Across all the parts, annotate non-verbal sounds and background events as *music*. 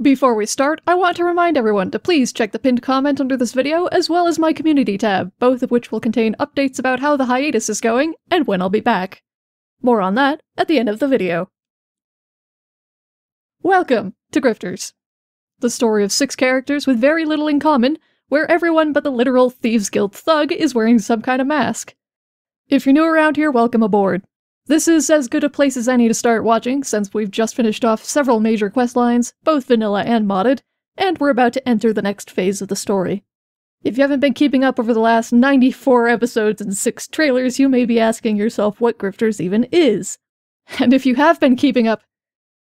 Before we start, I want to remind everyone to please check the pinned comment under this video as well as my community tab, both of which will contain updates about how the hiatus is going and when I'll be back. More on that at the end of the video. Welcome to Grifters, the story of six characters with very little in common, where everyone but the literal Thieves Guild thug is wearing some kind of mask. If you're new around here, welcome aboard. This is as good a place as any to start watching, since we've just finished off several major quest lines, both vanilla and modded, and we're about to enter the next phase of the story. If you haven't been keeping up over the last 94 episodes and 6 trailers, you may be asking yourself what Grifters even is. And if you have been keeping up,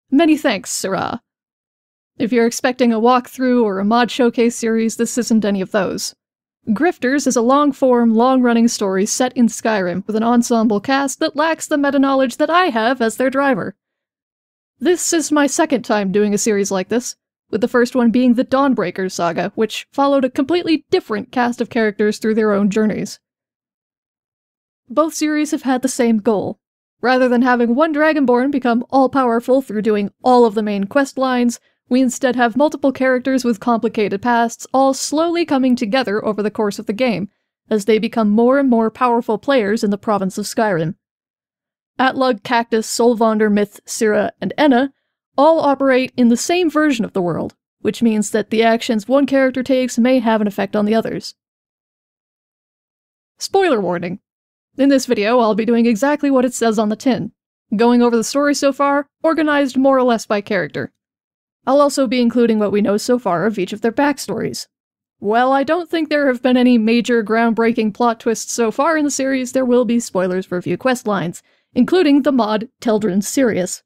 many thanks, Syrah. If you're expecting a walkthrough or a mod showcase series, this isn't any of those. Grifters is a long form, long running story set in Skyrim with an ensemble cast that lacks the meta knowledge that I have as their driver. This is my second time doing a series like this, with the first one being the Dawnbreaker saga, which followed a completely different cast of characters through their own journeys. Both series have had the same goal. Rather than having one Dragonborn become all powerful through doing all of the main quest lines, we instead have multiple characters with complicated pasts all slowly coming together over the course of the game, as they become more and more powerful players in the province of Skyrim. Atlug, Cactus, Solvondur, Myth, Cira, and Enna all operate in the same version of the world, which means that the actions one character takes may have an effect on the others. Spoiler warning. In this video, I'll be doing exactly what it says on the tin, going over the story so far, organized more or less by character. I'll also be including what we know so far of each of their backstories. While I don't think there have been any major groundbreaking plot twists so far in the series, there will be spoilers for a few quest lines, including the mod Teldryn Serious.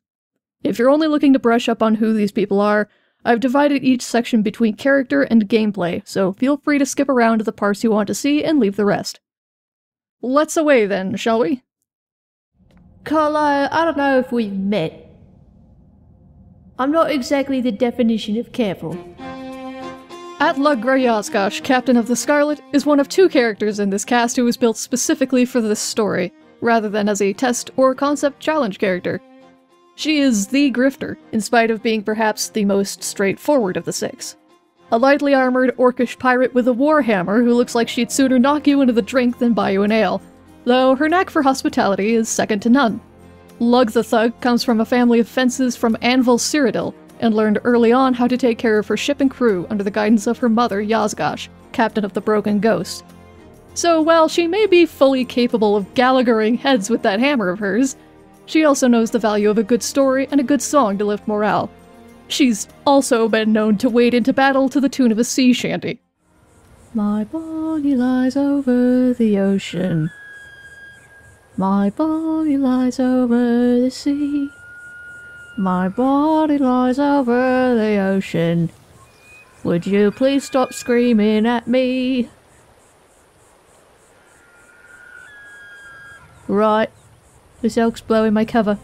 If you're only looking to brush up on who these people are, I've divided each section between character and gameplay, so feel free to skip around to the parts you want to see and leave the rest. Let's away then, shall we? Carlisle, I don't know if we've met, I'm not exactly the definition of careful. Atlug Gra-Yazgash, Captain of the Scarlet, is one of two characters in this cast who was built specifically for this story, rather than as a test or concept challenge character. She is the grifter, in spite of being perhaps the most straightforward of the six. A lightly armored orcish pirate with a warhammer who looks like she'd sooner knock you into the drink than buy you an ale, though her knack for hospitality is second to none. Lug the Thug comes from a family of fences from Anvil Cyrodiil, and learned early on how to take care of her ship and crew under the guidance of her mother, Yazgash, captain of the Broken Ghost. So while she may be fully capable of Gallaghering heads with that hammer of hers, she also knows the value of a good story and a good song to lift morale. She's also been known to wade into battle to the tune of a sea shanty. My body lies over the ocean, my body lies over the sea. My body lies over the ocean. Would you please stop screaming at me? Right. This elk's blowing my cover.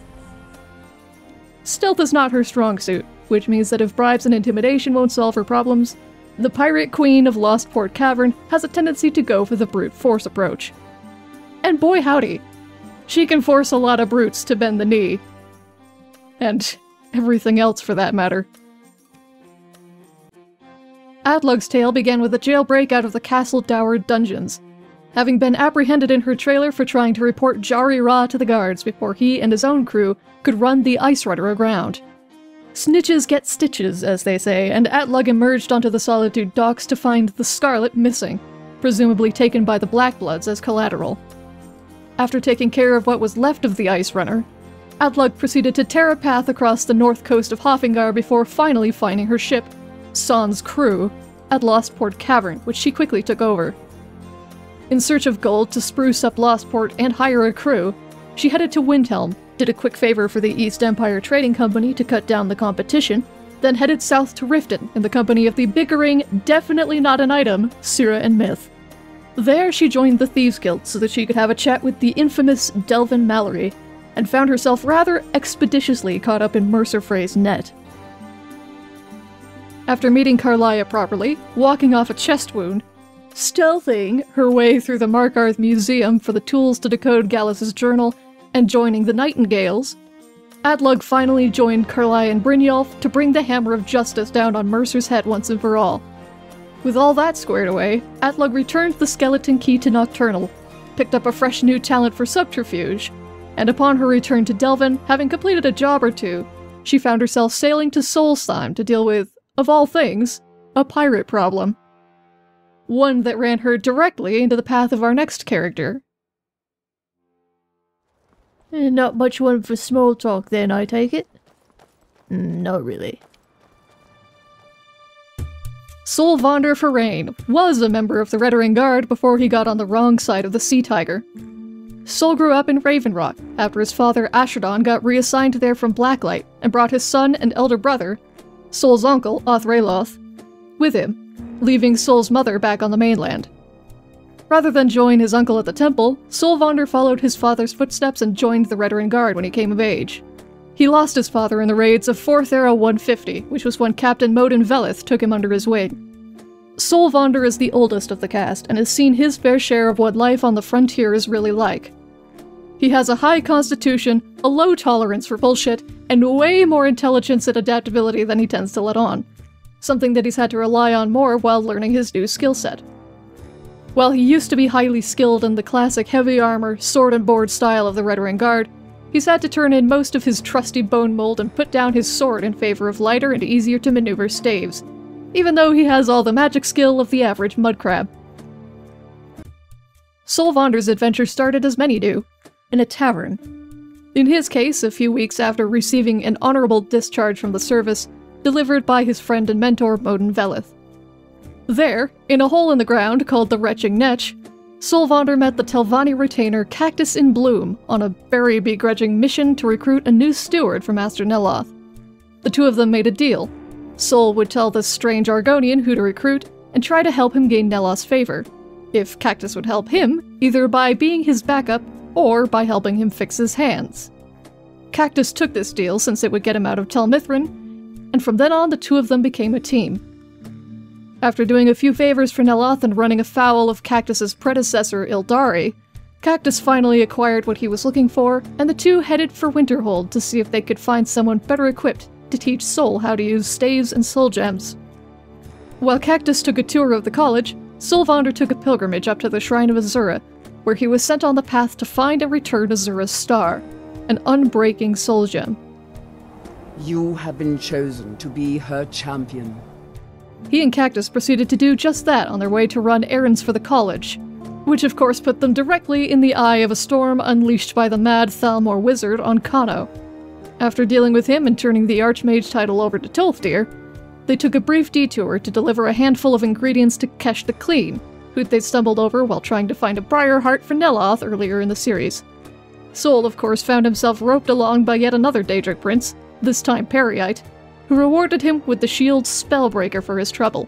Stealth is not her strong suit, which means that if bribes and intimidation won't solve her problems, the Pirate Queen of Lostport Cavern has a tendency to go for the brute force approach. And boy howdy, she can force a lot of brutes to bend the knee. And everything else for that matter. Atlug's tale began with a jailbreak out of the Castle Dour dungeons, having been apprehended in her trailer for trying to report Jaree-Ra to the guards before he and his own crew could run the Ice Runner aground. Snitches get stitches, as they say, and Atlug emerged onto the Solitude docks to find the Scarlet missing, presumably taken by the Blackbloods as collateral. After taking care of what was left of the Ice Runner, Atlug proceeded to tear a path across the north coast of Haafingar before finally finding her ship, Son's crew, at Lostport Cavern, which she quickly took over. In search of gold to spruce up Lostport and hire a crew, she headed to Windhelm, did a quick favor for the East Empire Trading Company to cut down the competition, then headed south to Riften in the company of the bickering, definitely not an item, Cira and Myth. There, she joined the Thieves Guild so that she could have a chat with the infamous Delvin Mallory, and found herself rather expeditiously caught up in Mercer Frey's net. After meeting Karliah properly, walking off a chest wound, stealthing her way through the Markarth Museum for the tools to decode Gallus's journal, and joining the Nightingales, Atlug finally joined Karliah and Brynjolf to bring the hammer of justice down on Mercer's head once and for all. With all that squared away, Atlug returned the skeleton key to Nocturnal, picked up a fresh new talent for subterfuge, and upon her return to Delvin, having completed a job or two, she found herself sailing to Solstheim to deal with, of all things, a pirate problem. One that ran her directly into the path of our next character, Eh, Not much one for small talk then, I take it? Not really. Solvondur Ferane was a member of the Redoran Guard before he got on the wrong side of the Sea Tiger. Sol grew up in Ravenrock after his father Asherdon got reassigned there from Blacklight and brought his son and elder brother, Sol's uncle Othreloth, with him, leaving Sol's mother back on the mainland. Rather than join his uncle at the temple, Solvondur followed his father's footsteps and joined the Redoran Guard when he came of age. He lost his father in the raids of 4th Era 150, which was when Captain Modin Velith took him under his wing. Solvondur is the oldest of the cast and has seen his fair share of what life on the frontier is really like. He has a high constitution, a low tolerance for bullshit, and way more intelligence and adaptability than he tends to let on. Something that he's had to rely on more while learning his new skill set. While he used to be highly skilled in the classic heavy armor, sword and board style of the Redoran Guard, he's had to turn in most of his trusty bone mold and put down his sword in favor of lighter and easier to maneuver staves, even though he has all the magic skill of the average mud crab. Solvondur's adventure started as many do, in a tavern. In his case, a few weeks after receiving an honorable discharge from the service, delivered by his friend and mentor Modin Velith. There, in a hole in the ground called the Retching Netch, Solvondur met the Telvanni retainer Cactus in Bloom on a very begrudging mission to recruit a new steward for Master Neloth. The two of them made a deal. Sol would tell this strange Argonian who to recruit and try to help him gain Neloth's favor, if Cactus would help him, either by being his backup or by helping him fix his hands. Cactus took this deal since it would get him out of Tel Mithryn, and from then on the two of them became a team. After doing a few favors for Neloth and running afoul of Cactus's predecessor, Ildari, Cactus finally acquired what he was looking for, and the two headed for Winterhold to see if they could find someone better equipped to teach Sol how to use staves and soul gems. While Cactus took a tour of the college, Solvondur took a pilgrimage up to the Shrine of Azura, where he was sent on the path to find and return Azura's star, an unbreaking soul gem. You have been chosen to be her champion. He and Cactus proceeded to do just that on their way to run errands for the college, which of course put them directly in the eye of a storm unleashed by the mad Thalmor wizard Ancano. After dealing with him and turning the Archmage title over to Tolfdir, they took a brief detour to deliver a handful of ingredients to Kesh the Clean, who they stumbled over while trying to find a briar heart for Neloth earlier in the series. Sol, of course, found himself roped along by yet another Daedric prince, this time Peryite, who rewarded him with the shield's spellbreaker for his trouble.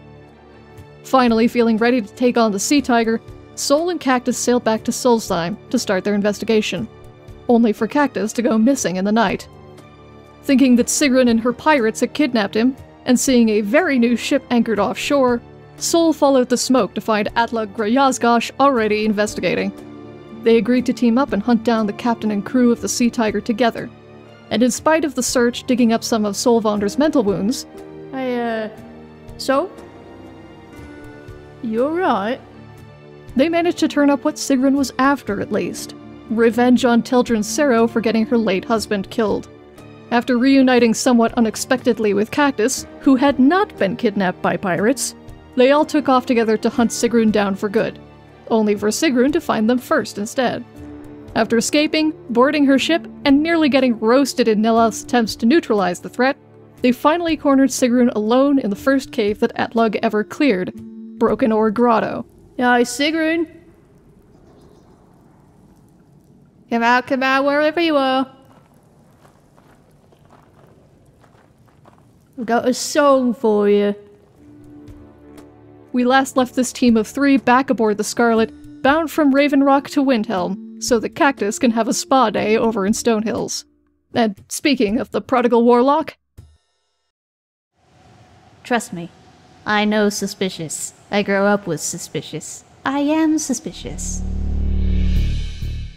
Finally, feeling ready to take on the Sea Tiger, Sol and Cactus sailed back to Solstheim to start their investigation, only for Cactus to go missing in the night. Thinking that Sigrun and her pirates had kidnapped him, and seeing a very new ship anchored offshore, Sol followed the smoke to find Atlug Gra-Yazgash already investigating. They agreed to team up and hunt down the captain and crew of the Sea Tiger together. And in spite of the search digging up some of Solvondur's mental wounds, I, uh. So? You're right. they managed to turn up what Sigrun was after at least revenge on Teldryn Sero for getting her late husband killed. After reuniting somewhat unexpectedly with Cactus, who had not been kidnapped by pirates, they all took off together to hunt Sigrun down for good, only for Sigrun to find them first instead. After escaping, boarding her ship, and nearly getting roasted in Neloth's attempts to neutralize the threat, they finally cornered Sigrun alone in the first cave that Atlug ever cleared, Broken Oar Grotto. Aye, Sigrun. Come out, come out, wherever you are. I've got a song for you. We last left this team of three back aboard the Scarlet, bound from Raven Rock to Windhelm, so the Cactus can have a spa day over in Stonehills. And speaking of the prodigal warlock, Trust me, I know suspicious. I grow up with suspicious. I am suspicious.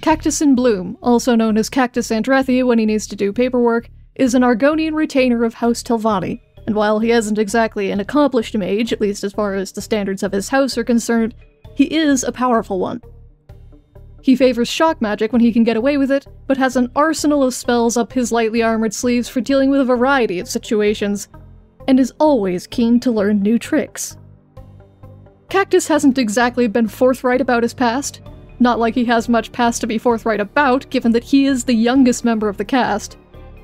Cactus in Bloom, also known as Cactus Andrethi when he needs to do paperwork, is an Argonian retainer of House Telvanni, and while he isn't exactly an accomplished mage, at least as far as the standards of his house are concerned, he is a powerful one. He favors shock magic when he can get away with it, but has an arsenal of spells up his lightly armored sleeves for dealing with a variety of situations, and is always keen to learn new tricks. Cactus hasn't exactly been forthright about his past, not like he has much past to be forthright about, given that he is the youngest member of the cast,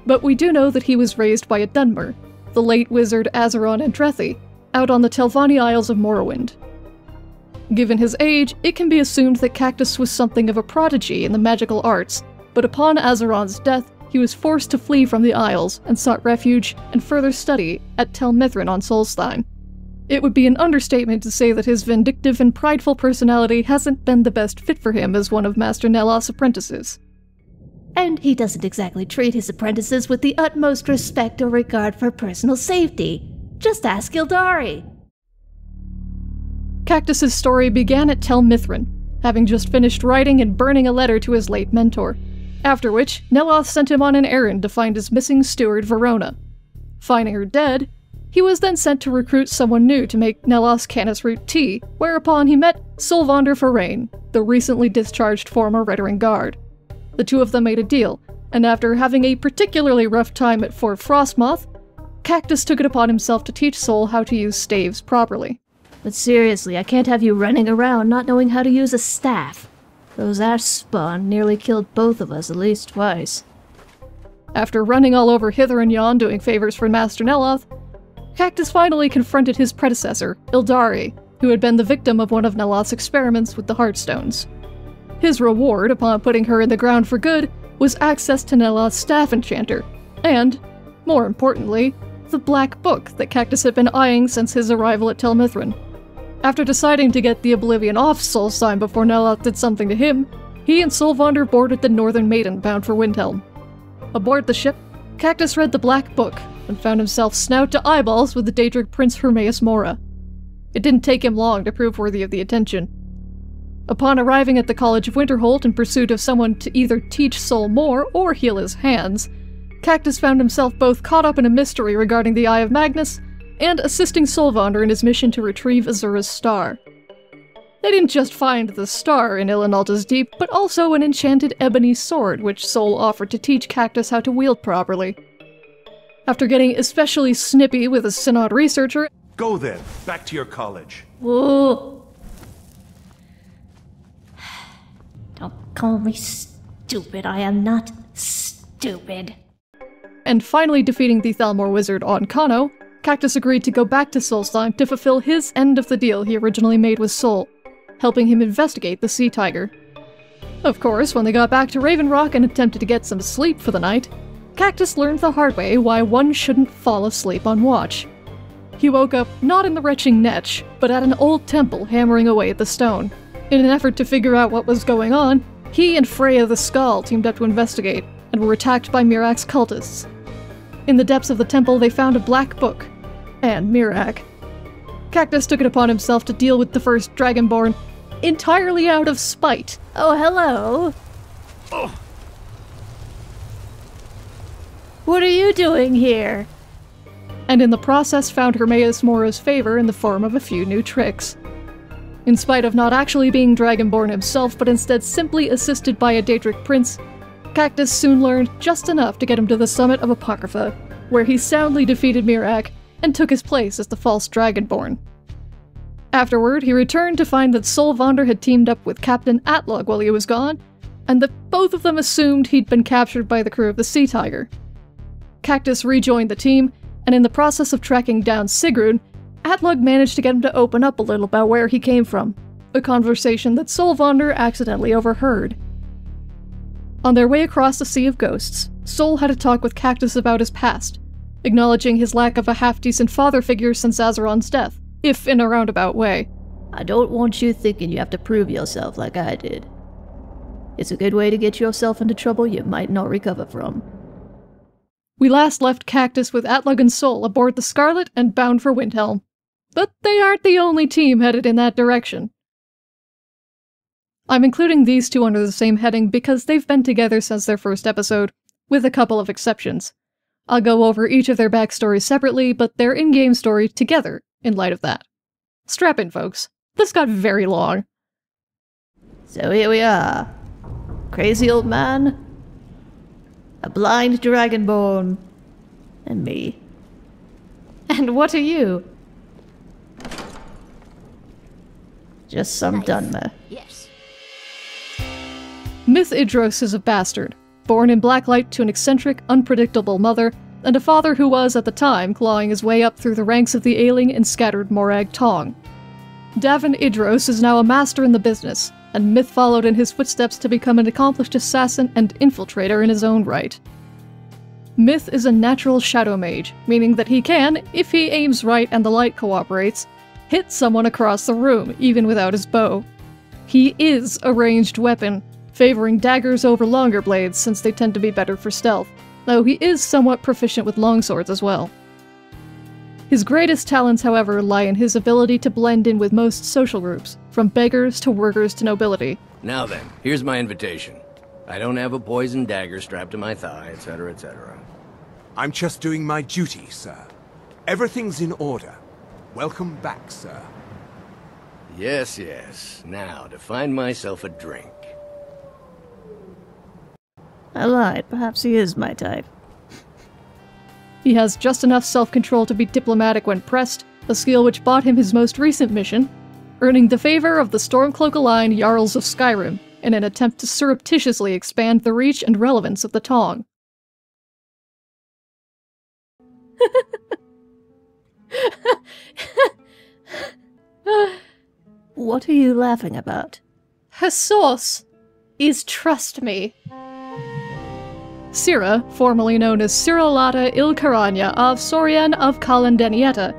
but we do know that he was raised by a Dunmer, the late wizard Azeron Andrethi, out on the Telvanni Isles of Morrowind. Given his age, it can be assumed that Cactus was something of a prodigy in the magical arts, but upon Azeron's death, he was forced to flee from the Isles and sought refuge and further study at Tel Mithryn on Solstheim. It would be an understatement to say that his vindictive and prideful personality hasn't been the best fit for him as one of Master Neloth's apprentices. And he doesn't exactly treat his apprentices with the utmost respect or regard for personal safety. Just ask Ildari. Cactus's story began at Tel Mithryn, having just finished writing and burning a letter to his late mentor, after which Neloth sent him on an errand to find his missing steward Varona. Finding her dead, he was then sent to recruit someone new to make Neloth's Canis Root tea, whereupon he met Solvondur Ferane, the recently discharged former Redoran Guard. The two of them made a deal, and after having a particularly rough time at Fort Frostmoth, Cactus took it upon himself to teach Sol how to use staves properly. But seriously, I can't have you running around not knowing how to use a staff. Those ash spawn nearly killed both of us at least twice. After running all over hither and yon doing favors for Master Neloth, Cactus finally confronted his predecessor, Ildari, who had been the victim of one of Neloth's experiments with the Heartstones. His reward upon putting her in the ground for good was access to Neloth's staff enchanter, and, more importantly, the Black Book that Cactus had been eyeing since his arrival at Tel Mithryn. After deciding to get the Oblivion off Solstheim before Neloth did something to him, he and Solvondur boarded the Northern Maiden bound for Windhelm. Aboard the ship, Cactus read the Black Book and found himself snout to eyeballs with the Daedric Prince Hermaeus Mora. It didn't take him long to prove worthy of the attention. Upon arriving at the College of Winterhold in pursuit of someone to either teach Sol more or heal his hands, Cactus found himself both caught up in a mystery regarding the Eye of Magnus and assisting Solvondur in his mission to retrieve Azura's star. They didn't just find the star in Ilinalta's Deep, but also an enchanted ebony sword which Sol offered to teach Cactus how to wield properly. After getting especially snippy with a Synod researcher, Go then, back to your college. Whoa. Don't call me stupid. I am not stupid. and finally defeating the Thalmor wizard Ancano, Cactus agreed to go back to Solstheim to fulfill his end of the deal he originally made with Sol, helping him investigate the sea tiger. Of course, when they got back to Raven Rock and attempted to get some sleep for the night, Cactus learned the hard way why one shouldn't fall asleep on watch. He woke up not in the retching Netch, but at an old temple hammering away at the stone. In an effort to figure out what was going on, he and Frea the Skaal teamed up to investigate, and were attacked by Miraak's cultists. In the depths of the temple, they found a black book, and Miraak. Cactus took it upon himself to deal with the first Dragonborn entirely out of spite. Oh, hello. What are you doing here? and in the process found Hermaeus Mora's favor in the form of a few new tricks. In spite of not actually being Dragonborn himself, but instead simply assisted by a Daedric prince, Cactus soon learned just enough to get him to the summit of Apocrypha, where he soundly defeated Miraak and took his place as the false Dragonborn. Afterward, he returned to find that Solvondur had teamed up with Captain Atlug while he was gone, and that both of them assumed he'd been captured by the crew of the Sea Tiger. Cactus rejoined the team, and in the process of tracking down Sigrun, Atlug managed to get him to open up a little about where he came from, a conversation that Solvondur accidentally overheard. On their way across the Sea of Ghosts, Sol had a talk with Cactus about his past, acknowledging his lack of a half decent father figure since Azeron's death, if in a roundabout way. I don't want you thinking you have to prove yourself like I did. It's a good way to get yourself into trouble you might not recover from. We last left Cactus with Atlug and Sol aboard the Scarlet and bound for Windhelm. But they aren't the only team headed in that direction. I'm including these two under the same heading because they've been together since their first episode, with a couple of exceptions. I'll go over each of their backstories separately, but their in game story together in light of that. Strap in, folks. This got very long. So here we are. Crazy old man, a blind dragonborn, and me. And what are you? Just some Dunmer. Yes. Myth Idros is a bastard, born in Blacklight to an eccentric, unpredictable mother, and a father who was, at the time, clawing his way up through the ranks of the ailing and scattered Morag Tong. Davin Idros is now a master in the business, and Myth followed in his footsteps to become an accomplished assassin and infiltrator in his own right. Myth is a natural shadow mage, meaning that he can, if he aims right and the light cooperates, hit someone across the room, even without his bow. He is a ranged weapon, favoring daggers over longer blades since they tend to be better for stealth, though he is somewhat proficient with longswords as well. His greatest talents, however, lie in his ability to blend in with most social groups, from beggars to workers to nobility. Now then, here's my invitation. I don't have a poison dagger strapped to my thigh, etc., etc. I'm just doing my duty, sir. Everything's in order. Welcome back, sir. Yes, yes. Now, to find myself a drink. I lied. Perhaps he is my type. He has just enough self control to be diplomatic when pressed, a skill which bought him his most recent mission, earning the favor of the Stormcloak aligned Jarls of Skyrim in an attempt to surreptitiously expand the reach and relevance of the Tong. *laughs* What are you laughing about? Her source is trust me. Cira, formerly known as Ciralatta Ilkaranya of Sorian of Kalandenieta,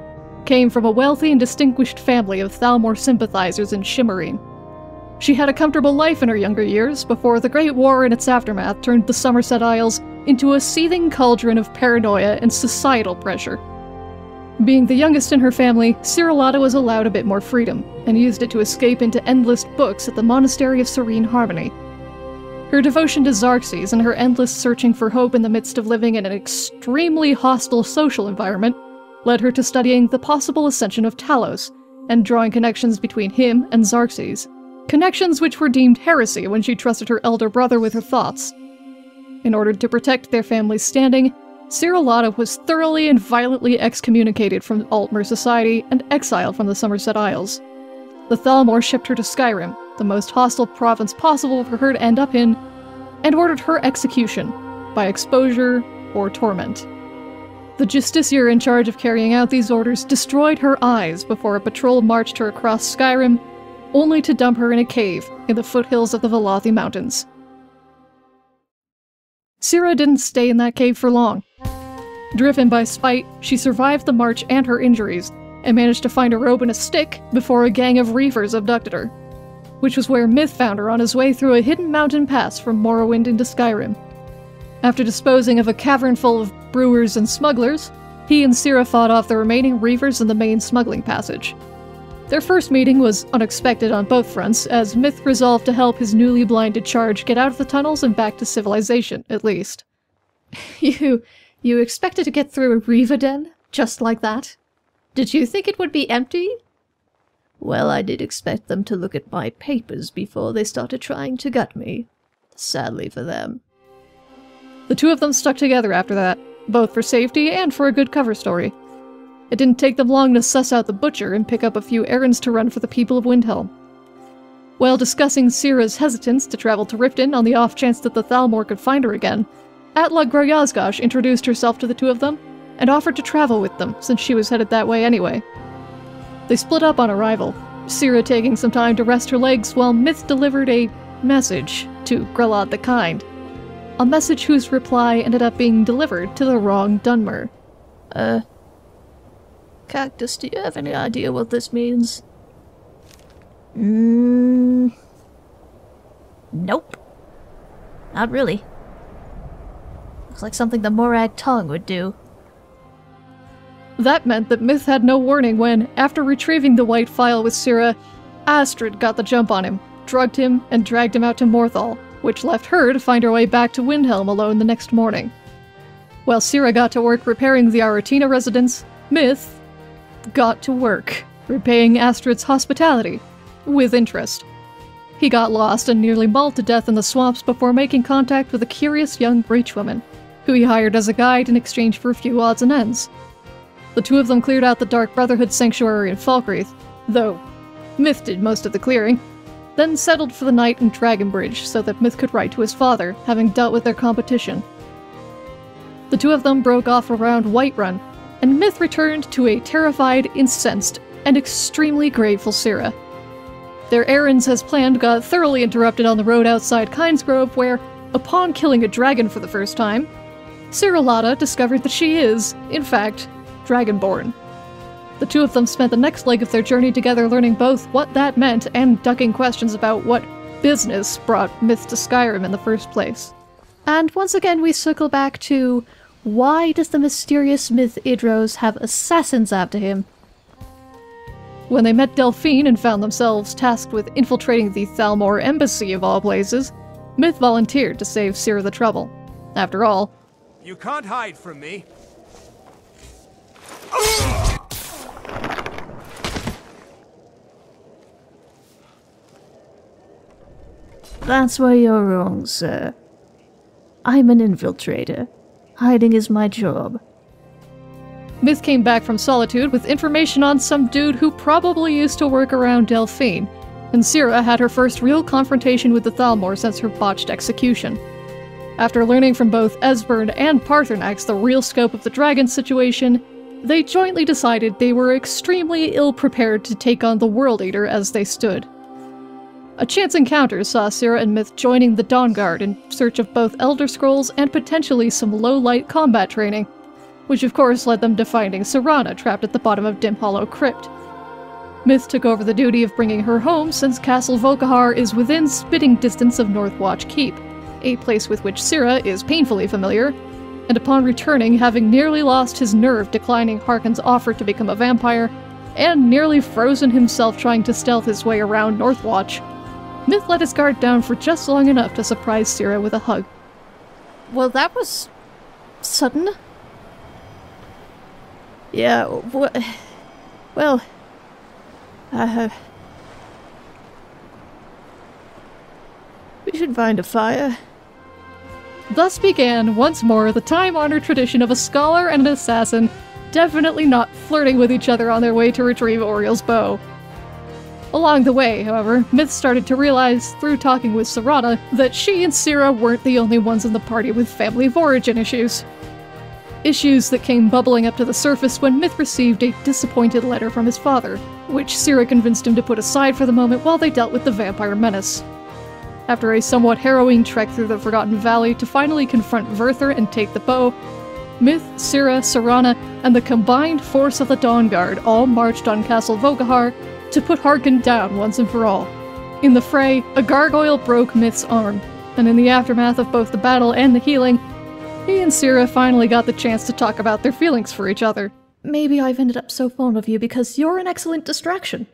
came from a wealthy and distinguished family of Thalmor sympathizers in Shimmerene. She had a comfortable life in her younger years before the Great War and its aftermath turned the Summerset Isles into a seething cauldron of paranoia and societal pressure. Being the youngest in her family, Ciralatta was allowed a bit more freedom, and used it to escape into endless books at the Monastery of Serene Harmony. Her devotion to Xarxes and her endless searching for hope in the midst of living in an extremely hostile social environment led her to studying the possible ascension of Talos and drawing connections between him and Xarxes. Connections which were deemed heresy when she trusted her elder brother with her thoughts. In order to protect their family's standing, Ciralatta was thoroughly and violently excommunicated from Altmer society and exiled from the Summerset Isles. The Thalmor shipped her to Skyrim, the most hostile province possible for her to end up in, and ordered her execution by exposure or torment. The justiciar in charge of carrying out these orders destroyed her eyes before a patrol marched her across Skyrim, only to dump her in a cave in the foothills of the Velothi Mountains. Cira didn't stay in that cave for long. Driven by spite, she survived the march and her injuries, and managed to find a robe and a stick before a gang of reavers abducted her, which was where Myth found her on his way through a hidden mountain pass from Morrowind into Skyrim. After disposing of a cavern full of brewers and smugglers, he and Cira fought off the remaining reavers in the main smuggling passage. Their first meeting was unexpected on both fronts, as Myth resolved to help his newly blinded charge get out of the tunnels and back to civilization, at least. *laughs* you. you expected to get through a Reaver den? Just like that? Did you think it would be empty? Well, I did expect them to look at my papers before they started trying to gut me. Sadly for them. The two of them stuck together after that, both for safety and for a good cover story. It didn't take them long to suss out the butcher and pick up a few errands to run for the people of Windhelm. While discussing Cira's hesitance to travel to Riften on the off chance that the Thalmor could find her again, Atlug Gra-Yazgash introduced herself to the two of them and offered to travel with them since she was headed that way anyway. They split up on arrival, Cira taking some time to rest her legs while Myth delivered a message to Grelod the Kind. A message whose reply ended up being delivered to the wrong Dunmer. Uh, Cactus, do you have any idea what this means? Mmm. Nope. Not really. Looks like something the Morag Tong would do. That meant that Myth had no warning when, after retrieving the White Phial with Cira, Astrid got the jump on him, drugged him, and dragged him out to Morthal, which left her to find her way back to Windhelm alone the next morning. While Cira got to work repairing the Aretino residence, Myth got to work repaying Astrid's hospitality with interest. He got lost and nearly mauled to death in the swamps before making contact with a curious young breach woman, who he hired as a guide in exchange for a few odds and ends. The two of them cleared out the Dark Brotherhood sanctuary in Falkreath, though Myth did most of the clearing, then settled for the night in Dragonbridge so that Myth could write to his father, having dealt with their competition. The two of them broke off around Whiterun, and Myth returned to a terrified, incensed, and extremely grateful Cira. Their errands as planned got thoroughly interrupted on the road outside Kynesgrove, where, upon killing a dragon for the first time, Lotta discovered that she is, in fact, Dragonborn. The two of them spent the next leg of their journey together learning both what that meant and ducking questions about what business brought Myth to Skyrim in the first place. And once again we circle back to why does the mysterious myth Idros have assassins after him? When they met Delphine and found themselves tasked with infiltrating the Thalmor embassy of all places, Myth volunteered to save Cira the trouble. After all, you can't hide from me. That's where you're wrong, sir. I'm an infiltrator. Hiding is my job. Myth came back from Solitude with information on some dude who probably used to work around Delphine, and Cira had her first real confrontation with the Thalmor since her botched execution. After learning from both Esbern and Paarthurnax the real scope of the dragon situation, they jointly decided they were extremely ill prepared to take on the World Eater as they stood. A chance encounter saw Cira and Myth joining the Dawn Guard in search of both Elder Scrolls and potentially some low-light combat training, which of course led them to finding Serana trapped at the bottom of Dim Hollow Crypt. Myth took over the duty of bringing her home since Castle Volkihar is within spitting distance of Northwatch Keep, a place with which Cira is painfully familiar, and upon returning, having nearly lost his nerve declining Harkon's offer to become a vampire, and nearly frozen himself trying to stealth his way around Northwatch, Myth let his guard down for just long enough to surprise Cira with a hug. Well, that was sudden. Yeah? Well, I have. We should find a fire. Thus began, once more, the time honored tradition of a scholar and an assassin definitely not flirting with each other on their way to retrieve Auriel's bow. Along the way, however, Myth started to realize, through talking with Serana, that she and Cira weren't the only ones in the party with family of origin issues. Issues that came bubbling up to the surface when Myth received a disappointed letter from his father, which Cira convinced him to put aside for the moment while they dealt with the vampire menace. After a somewhat harrowing trek through the Forgotten Valley to finally confront Vyrthur and take the bow, Myth, Cira, Serana, and the combined force of the Dawn Guard all marched on Castle Volkihar to put Harkon down once and for all. In the fray, a gargoyle broke Myth's arm, and in the aftermath of both the battle and the healing, he and Cira finally got the chance to talk about their feelings for each other. Maybe I've ended up so fond of you because you're an excellent distraction.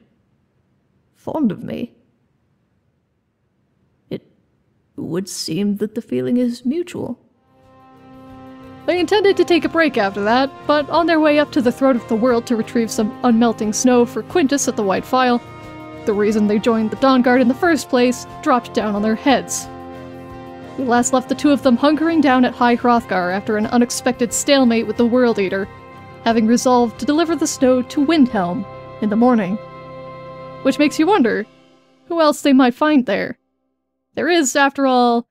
Fond of me? It would seem that the feeling is mutual. They intended to take a break after that, but on their way up to the throat of the world to retrieve some unmelting snow for Quintus at the White Phial, the reason they joined the Dawn Guard in the first place dropped down on their heads. We last left the two of them hunkering down at High Hrothgar after an unexpected stalemate with the World Eater, having resolved to deliver the snow to Windhelm in the morning. Which makes you wonder who else they might find there. There is, after all,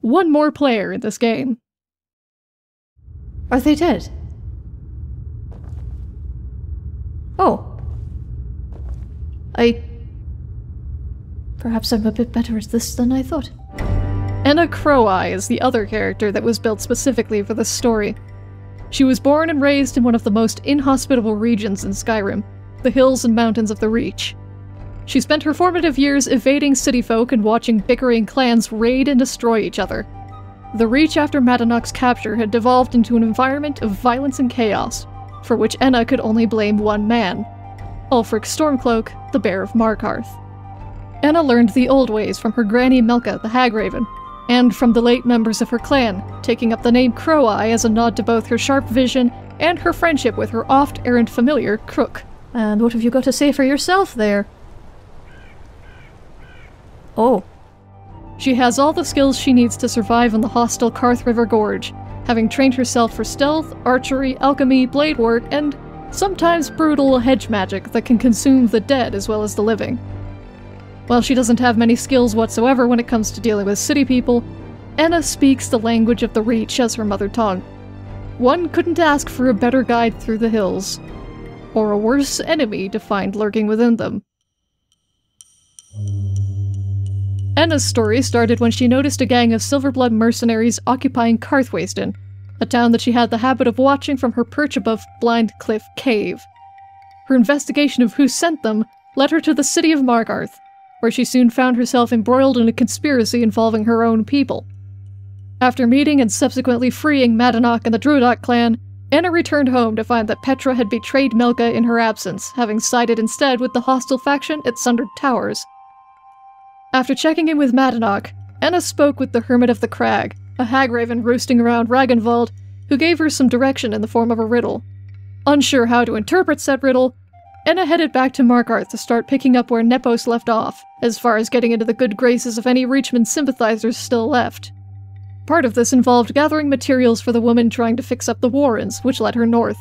one more player in this game. Are they dead? Oh. I. Perhaps I'm a bit better at this than I thought. Enna Croweye is the other character that was built specifically for this story. She was born and raised in one of the most inhospitable regions in Skyrim, the hills and mountains of the Reach. She spent her formative years evading city folk and watching bickering clans raid and destroy each other, the reach after Madanach's capture had devolved into an environment of violence and chaos, for which Enna could only blame one man Ulfric Stormcloak, the Bear of Markarth. Enna learned the old ways from her granny Melka the Hagraven, and from the late members of her clan, taking up the name Crow Eye as a nod to both her sharp vision and her friendship with her oft errant familiar, Crook. And what have you got to say for yourself there? Oh, She has all the skills she needs to survive in the hostile Karth River Gorge, having trained herself for stealth, archery, alchemy, blade work, and sometimes brutal hedge magic that can consume the dead as well as the living. While she doesn't have many skills whatsoever when it comes to dealing with city people, Enna speaks the language of the Reach as her mother tongue. One couldn't ask for a better guide through the hills, or a worse enemy to find lurking within them. Enna's story started when she noticed a gang of Silverblood mercenaries occupying Karthwasten, a town that she had the habit of watching from her perch above Blind Cliff Cave. Her investigation of who sent them led her to the city of Markarth, where she soon found herself embroiled in a conspiracy involving her own people. After meeting and subsequently freeing Madanach and the Druadach clan, Enna returned home to find that Petra had betrayed Melka in her absence, having sided instead with the hostile faction at Sundered Towers. After checking in with Madanach, Enna spoke with the Hermit of the Crag, a hagraven roosting around Ragnvald, who gave her some direction in the form of a riddle. Unsure how to interpret said riddle, Enna headed back to Markarth to start picking up where Nepos left off, as far as getting into the good graces of any Reachman sympathizers still left. Part of this involved gathering materials for the woman trying to fix up the Warrens, which led her north.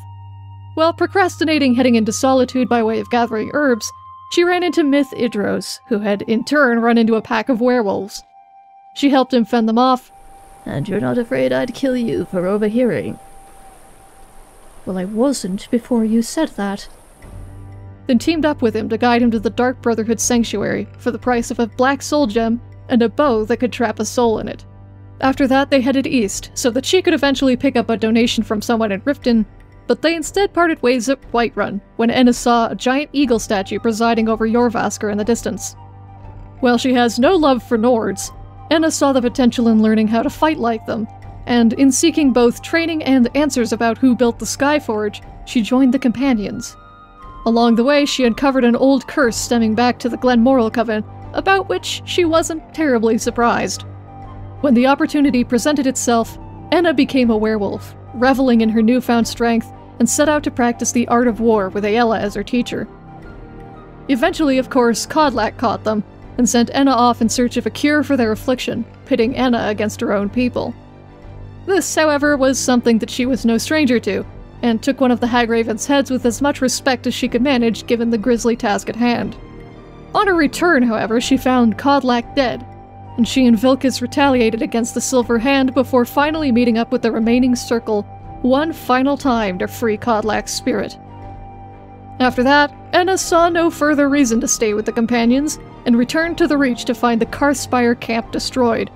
While procrastinating heading into Solitude by way of gathering herbs, she ran into Myth Idros, who had in turn run into a pack of werewolves. She helped him fend them off, And you're not afraid I'd kill you for overhearing? Well, I wasn't before you said that. Then teamed up with him to guide him to the Dark Brotherhood Sanctuary for the price of a black soul gem and a bow that could trap a soul in it. After that, they headed east so that she could eventually pick up a donation from someone in Riften, but they instead parted ways at Whiterun when Enna saw a giant eagle statue presiding over Jorvaskr in the distance. While she has no love for Nords, Enna saw the potential in learning how to fight like them, and in seeking both training and answers about who built the Skyforge, she joined the Companions. Along the way, she uncovered an old curse stemming back to the Glenmoril Coven, about which she wasn't terribly surprised. When the opportunity presented itself, Enna became a werewolf, reveling in her newfound strength, and set out to practice the art of war with Aela as her teacher. Eventually, of course, Kodlak caught them, and sent Enna off in search of a cure for their affliction, pitting Enna against her own people. This, however, was something that she was no stranger to, and took one of the Hagraven's heads with as much respect as she could manage given the grisly task at hand. On her return, however, she found Kodlak dead, and she and Vilkas retaliated against the Silver Hand before finally meeting up with the remaining circle one final time to free Kodlak's spirit. After that, Enna saw no further reason to stay with the companions and returned to the Reach to find the Karthspire camp destroyed,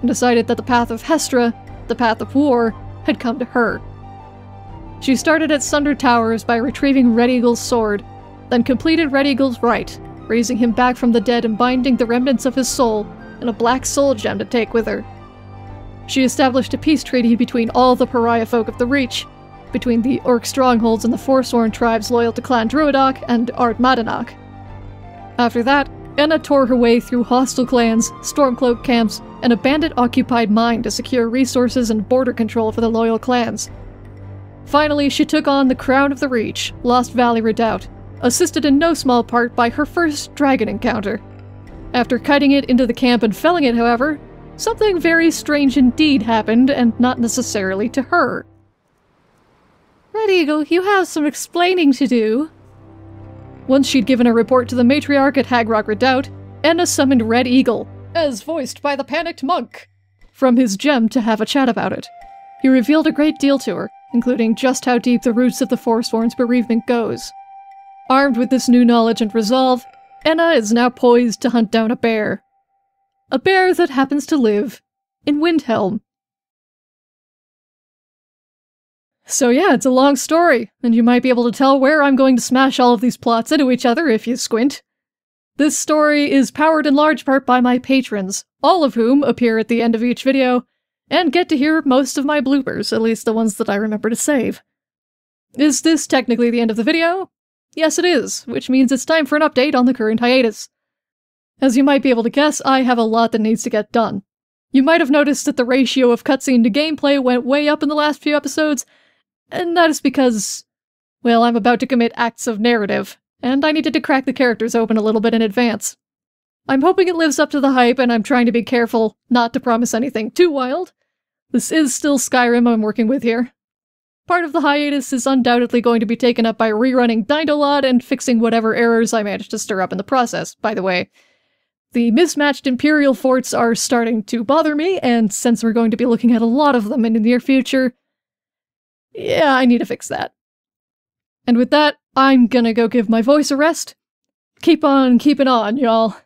and decided that the path of Hestra, the path of war, had come to her. She started at Sunder Towers by retrieving Red Eagle's sword, then completed Red Eagle's rite, raising him back from the dead and binding the remnants of his soul in a black soul gem to take with her. She established a peace treaty between all the pariah folk of the Reach, between the Orc strongholds and the Forsworn tribes loyal to Clan Druadach and Ard Madanach. After that, Enna tore her way through hostile clans, Stormcloak camps, and a bandit-occupied mine to secure resources and border control for the loyal clans. Finally, she took on the Crown of the Reach, Lost Valley Redoubt, assisted in no small part by her first dragon encounter. After kiting it into the camp and felling it, however, something very strange indeed happened, and not necessarily to her. Red Eagle, you have some explaining to do. Once she'd given a report to the matriarch at Hagrock Redoubt, Enna summoned Red Eagle, as voiced by the panicked monk, from his gem to have a chat about it. He revealed a great deal to her, including just how deep the roots of the Forsworn's bereavement goes. Armed with this new knowledge and resolve, Enna is now poised to hunt down a bear. A bear that happens to live in Windhelm. So yeah, it's a long story, and you might be able to tell where I'm going to smash all of these plots into each other if you squint. This story is powered in large part by my patrons, all of whom appear at the end of each video, and get to hear most of my bloopers, at least the ones that I remember to save. Is this technically the end of the video? Yes, it is, which means it's time for an update on the current hiatus. As you might be able to guess, I have a lot that needs to get done. You might have noticed that the ratio of cutscene to gameplay went way up in the last few episodes, and that is because, well, I'm about to commit acts of narrative, and I needed to crack the characters open a little bit in advance. I'm hoping it lives up to the hype, and I'm trying to be careful not to promise anything too wild. This is still Skyrim I'm working with here. Part of the hiatus is undoubtedly going to be taken up by rerunning DynDOLOD and fixing whatever errors I managed to stir up in the process, by the way. The mismatched Imperial forts are starting to bother me, and since we're going to be looking at a lot of them in the near future, yeah, I need to fix that. And with that, I'm gonna go give my voice a rest. Keep on keeping on, y'all.